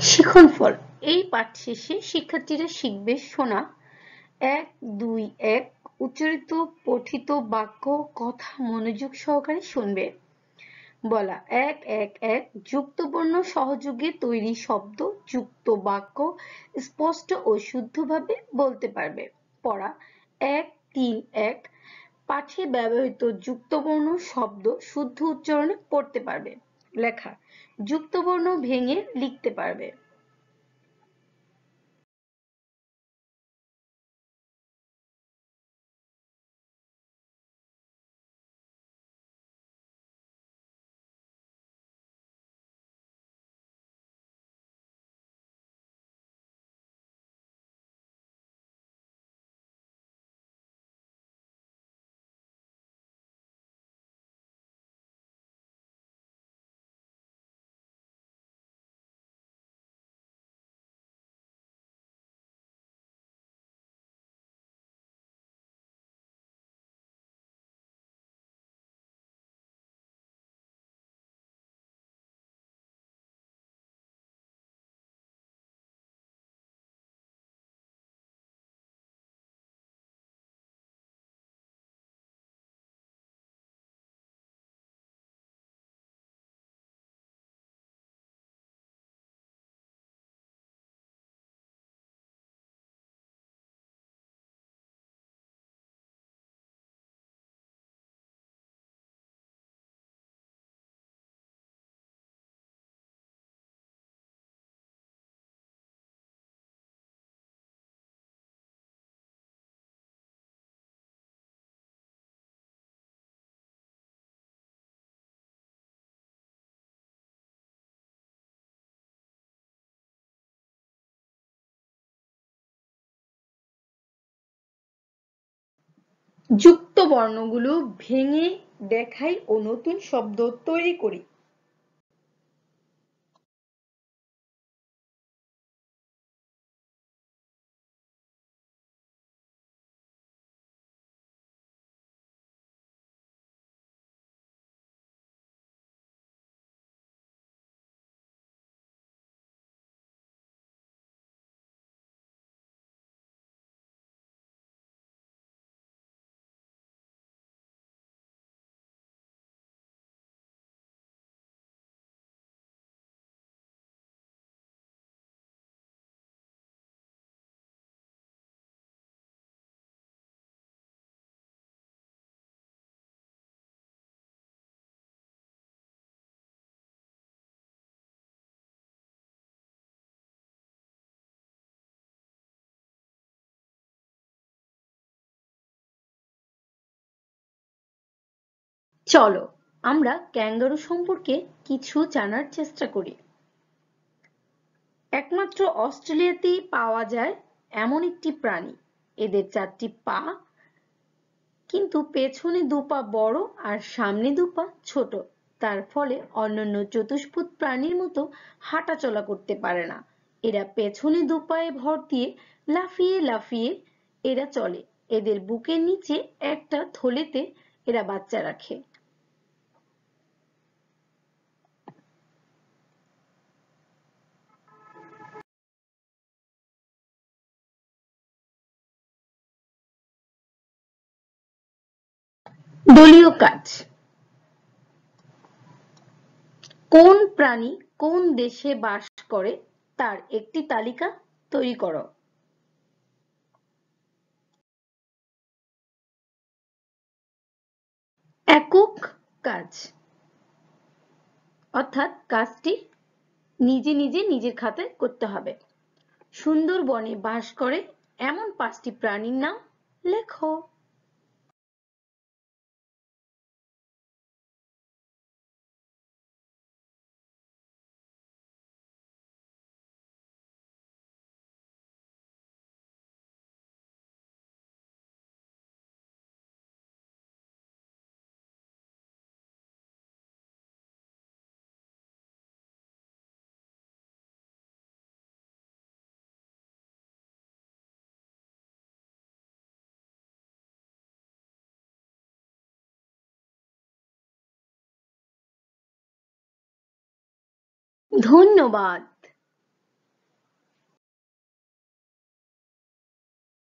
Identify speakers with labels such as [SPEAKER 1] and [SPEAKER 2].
[SPEAKER 1] শিখনফল এই পাঠ শেষে শিক্ষার্থীরা শিখবে শোনা এক, দুই, এক, উচ্চারিত পঠিত বাক্য, কথা, মনোযোগ সহকারে শুনবে। বলা, এক এক এক, যুক্তবর্ণ সহযোগে তৈরি শব্দ, যুক্ত বাক্য, স্পষ্ট ও শুদ্ধভাবে বলতে পারবে। পড়া, এক, তিন, এক, পাঠে ব্যবহৃত যুক্তবর্ণ শব্দ শুদ্ধ উচ্চারণে পড়তে পারবে। লেখা। যুক্তবর্ণ ভেঙে লিখতে পারবে। যুক্ত বর্ণগুলো ভেঙে দেখাই ও নতুন শব্দ তৈরি করি। চলো, আমরা ক্যাঙ্গারু সম্পর্কে কিছু জানার চেষ্টা করি। একমাত্র অস্ট্রেলিয়াতেই পাওয়া যায় এমন একটি প্রাণী। এদের চারটি পা, কিন্তু পেছনে দু পা বড় আর সামনে দু পা ছোট। তার ফলে অন্যান্য চতুষ্পদ প্রাণীর মতো হাঁটা চলা করতে পারে না। এরা পেছনে দু পায়ে ভর দিয়ে লাফিয়ে লাফিয়ে এরা চলে। এদের বুকের নিচে একটা থলেতে এরা বাচ্চা রাখে। দলীয় কাজ। কোন প্রাণী কোন দেশে বাস করে তার একটি তালিকা তৈরি করো। একক কাজ। অর্থাৎ কাজটি নিজে নিজে নিজের খাতে করতে হবে। সুন্দরবনে বাস করে এমন পাঁচটি প্রাণীর নাম লেখো। ধন্যবাদ।